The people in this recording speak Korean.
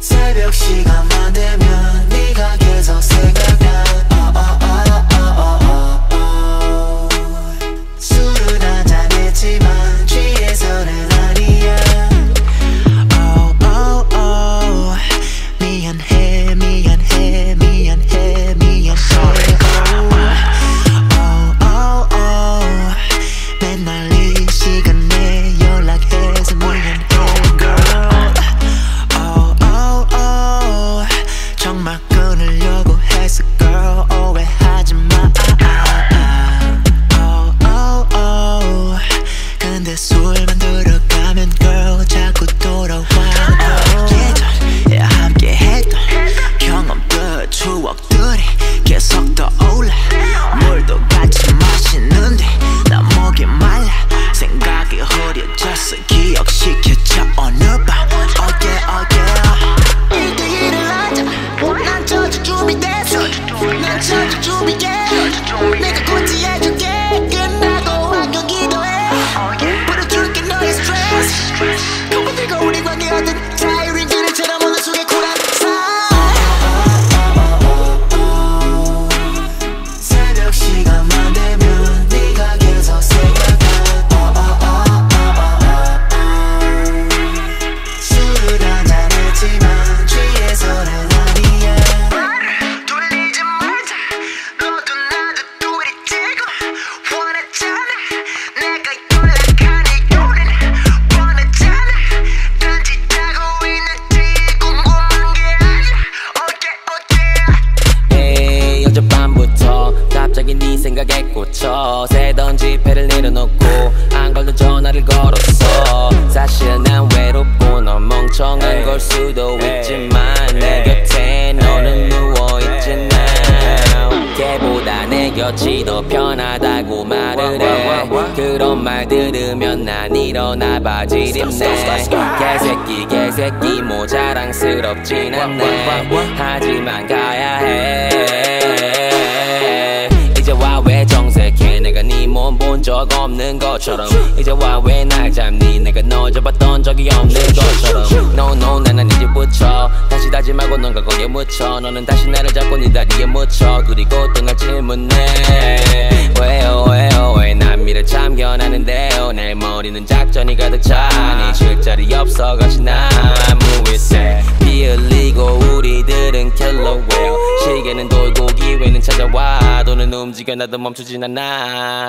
새벽 시간만 되면 네가 계속 생각나 했어 girl 오해하지 마 oh, oh, oh. 근데 술만 들어가면 girl 자꾸 돌아와. 예전에 함께 했던 경험들 추억들이 계속 떠올라. 물도 같이 마시는데 나 목이 말라. 생각이 흐려졌어. 기억시켜 갑자기 네 생각에 꽂혀 새던 지폐를 내려놓고 안 걸던 전화를 걸었어. 사실 난 외롭고 넌 멍청한 걸 수도 있지만 내 곁에 너는 누워있지 now 걔보다 내 곁이 더 편하다고 말을 해. 그런 말 들으면 난 일어나 바지를 입네 개새끼 개새끼 뭐 자랑스럽진 않네. 하지만 가야 해 왜 정색해? 내가 네 몸 본 적 없는 것처럼. 이제 와 왜 날 잡니? 내가 널 잡았던 적이 없는 것처럼. No no 나는 이제 붙여 다시 다지 말고 넌 거기에 묻혀. 너는 다시 나를 잡고 네 다리에 묻혀. 그리고 또 날 질문해. 왜요 왜요 왜난 미래 참견하는데요? 내 머리는 작전이 가득 차니 쉴 자리 없어 가시 나무 위세. 비 흘리고 우리들은 킬러 웨어 시계는 돌고 기회는 찾아와 돈은 움직여 나도 멈추진 않아